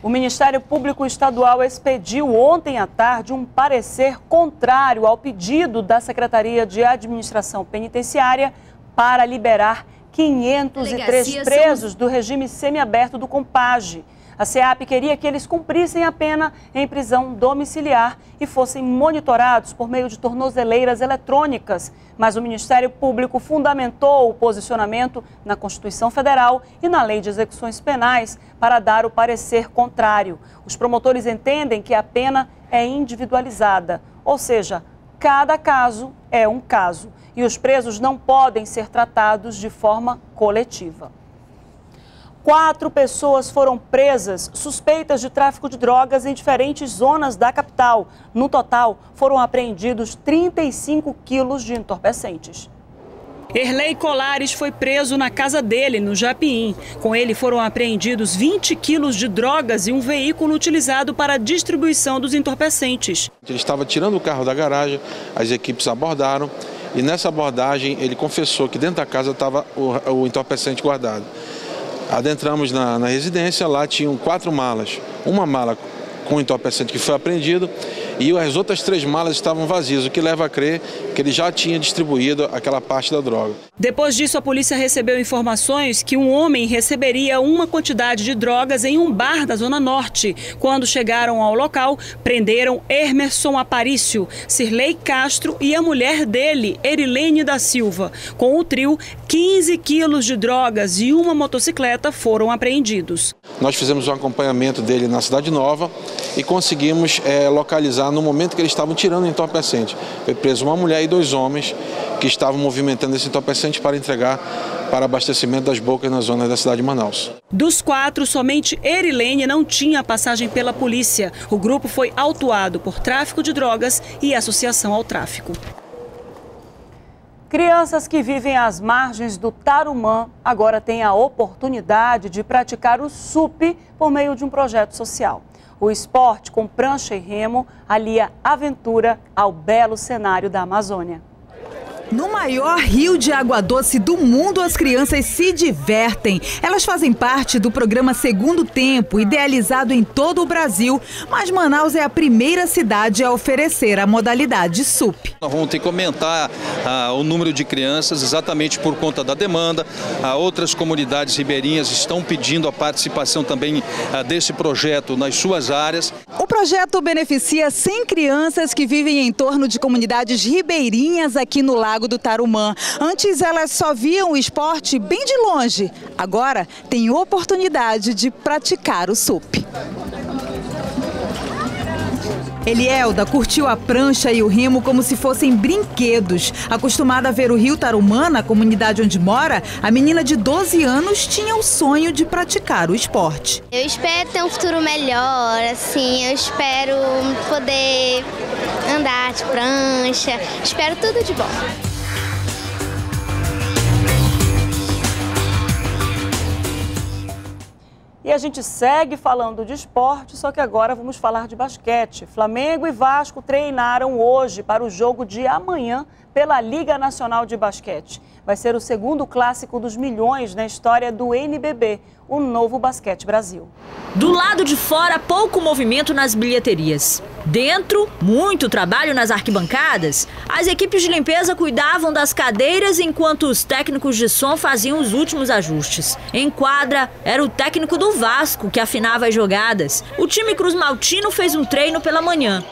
O Ministério Público Estadual expediu ontem à tarde um parecer contrário ao pedido da Secretaria de Administração Penitenciária para liberar 503 presos do regime semiaberto do Compage. A SEAP queria que eles cumprissem a pena em prisão domiciliar e fossem monitorados por meio de tornozeleiras eletrônicas. Mas o Ministério Público fundamentou o posicionamento na Constituição Federal e na Lei de Execuções Penais para dar o parecer contrário. Os promotores entendem que a pena é individualizada, ou seja, cada caso é um caso e os presos não podem ser tratados de forma coletiva. Quatro pessoas foram presas suspeitas de tráfico de drogas em diferentes zonas da capital. No total, foram apreendidos 35 quilos de entorpecentes. Erlei Colares foi preso na casa dele, no Japiim. Com ele foram apreendidos 20 quilos de drogas e um veículo utilizado para a distribuição dos entorpecentes. Ele estava tirando o carro da garagem, as equipes abordaram e nessa abordagem ele confessou que dentro da casa estava o, o entorpecente guardado. Adentramos na, na residência, lá tinham quatro malas. Uma mala com entorpecente que foi apreendido e as outras três malas estavam vazias, o que leva a crer que ele já tinha distribuído aquela parte da droga. Depois disso, a polícia recebeu informações que um homem receberia uma quantidade de drogas em um bar da Zona Norte. Quando chegaram ao local, prenderam Emerson Aparício, Cirlei Castro e a mulher dele, Erilene da Silva. Com o trio, 15 quilos de drogas e uma motocicleta foram apreendidos. Nós fizemos um acompanhamento dele na Cidade Nova e conseguimos é, localizar no momento que eles estavam tirando o entorpecente. Foi preso uma mulher e dois homens que estavam movimentando esse entorpecente para entregar para abastecimento das bocas na zona da cidade de Manaus. Dos quatro, somente Erilene não tinha passagem pela polícia. O grupo foi autuado por tráfico de drogas e associação ao tráfico. Crianças que vivem às margens do Tarumã agora têm a oportunidade de praticar o SUP por meio de um projeto social. O esporte com prancha e remo alia aventura ao belo cenário da Amazônia. No maior rio de água doce do mundo, as crianças se divertem. Elas fazem parte do programa Segundo Tempo, idealizado em todo o Brasil, mas Manaus é a primeira cidade a oferecer a modalidade SUP. Nós vamos ter que aumentar ah, o número de crianças exatamente por conta da demanda. Ah, outras comunidades ribeirinhas estão pedindo a participação também ah, desse projeto nas suas áreas. O projeto beneficia 100 crianças que vivem em torno de comunidades ribeirinhas aqui no Lago do Tarumã. Antes elas só viam o esporte bem de longe. Agora tem oportunidade de praticar o SUP. Elielda curtiu a prancha e o remo como se fossem brinquedos. Acostumada a ver o rio Tarumã na comunidade onde mora, a menina de 12 anos tinha o sonho de praticar o esporte. Eu espero ter um futuro melhor, assim, eu espero poder andar de prancha, espero tudo de bom. E a gente segue falando de esporte, só que agora vamos falar de basquete. Flamengo e Vasco treinaram hoje para o jogo de amanhã pela Liga Nacional de Basquete. Vai ser o segundo clássico dos milhões na história do NBB, o Novo Basquete Brasil. Do lado de fora, pouco movimento nas bilheterias. Dentro, muito trabalho nas arquibancadas. As equipes de limpeza cuidavam das cadeiras enquanto os técnicos de som faziam os últimos ajustes. Em quadra, era o técnico do Vasco que afinava as jogadas. O time Cruz Maltino fez um treino pela manhã.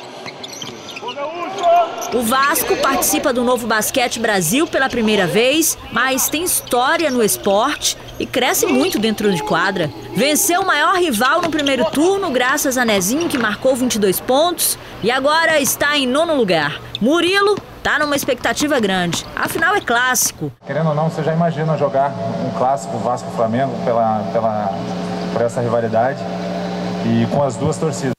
O Vasco participa do Novo Basquete Brasil pela primeira vez, mas tem história no esporte e cresce muito dentro de quadra. Venceu o maior rival no primeiro turno, graças a Nezinho, que marcou 22 pontos, e agora está em nono lugar. Murilo tá numa expectativa grande. Afinal, é clássico. Querendo ou não, você já imagina jogar um clássico Vasco-Flamengo pela, pela, por essa rivalidade e com as duas torcidas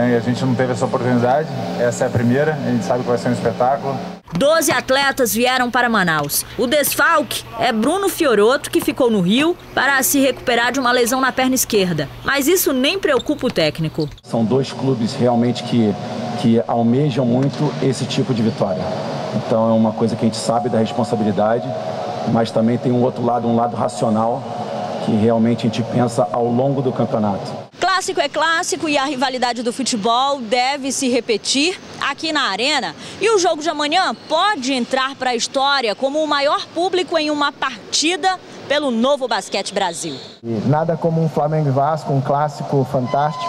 né? E a gente não teve essa oportunidade. Essa é a primeira, a gente sabe que vai ser um espetáculo. Doze atletas vieram para Manaus. O desfalque é Bruno Fioroto, que ficou no Rio para se recuperar de uma lesão na perna esquerda. Mas isso nem preocupa o técnico. São dois clubes realmente que, que almejam muito esse tipo de vitória. Então é uma coisa que a gente sabe da responsabilidade, mas também tem um outro lado, um lado racional, que realmente a gente pensa ao longo do campeonato. Clássico é clássico e a rivalidade do futebol deve se repetir aqui na Arena. E o jogo de amanhã pode entrar para a história como o maior público em uma partida pelo Novo Basquete Brasil. Nada como um Flamengo e Vasco, um clássico fantástico,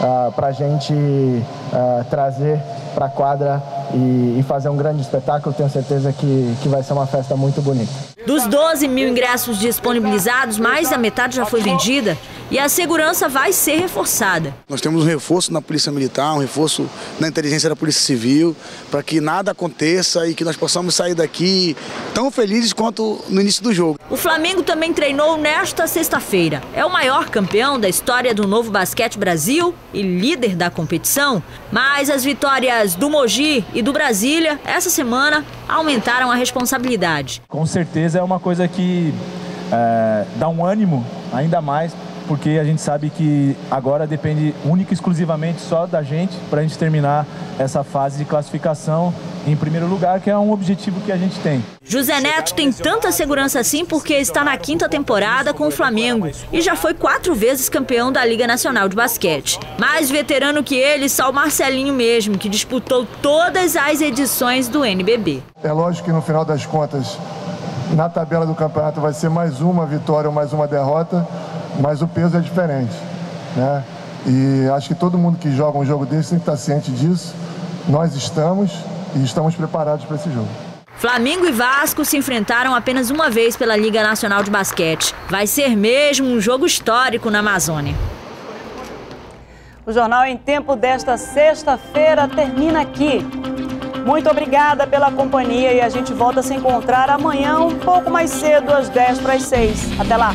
uh, ah, para a gente uh, trazer para a quadra e, e, fazer um grande espetáculo. Tenho certeza que, que vai ser uma festa muito bonita. Dos 12 mil ingressos disponibilizados, mais da metade já foi vendida e a segurança vai ser reforçada. Nós temos um reforço na Polícia Militar, um reforço na inteligência da Polícia Civil, para que nada aconteça e que nós possamos sair daqui tão felizes quanto no início do jogo. O Flamengo também treinou nesta sexta-feira. É o maior campeão da história do Novo Basquete Brasil e líder da competição. Mas as vitórias do Mogi e do Brasília essa semana aumentaram a responsabilidade. Com certeza é uma coisa que é, dá um ânimo ainda mais porque a gente sabe que agora depende única e exclusivamente só da gente para a gente terminar essa fase de classificação em primeiro lugar, que é um objetivo que a gente tem. José Neto tem tanta segurança assim porque está na quinta temporada com o Flamengo e já foi quatro vezes campeão da Liga Nacional de Basquete. Mais veterano que ele, só o Marcelinho mesmo, que disputou todas as edições do NBB. É lógico que no final das contas, na tabela do campeonato vai ser mais uma vitória ou mais uma derrota, mas o peso é diferente, né? E acho que todo mundo que joga um jogo desse tem que estar ciente disso. Nós estamos e estamos preparados para esse jogo. Flamengo e Vasco se enfrentaram apenas uma vez pela Liga Nacional de Basquete. Vai ser mesmo um jogo histórico na Amazônia. O Jornal em Tempo desta sexta-feira termina aqui. Muito obrigada pela companhia e a gente volta a se encontrar amanhã um pouco mais cedo, às 10 para as 6. Até lá!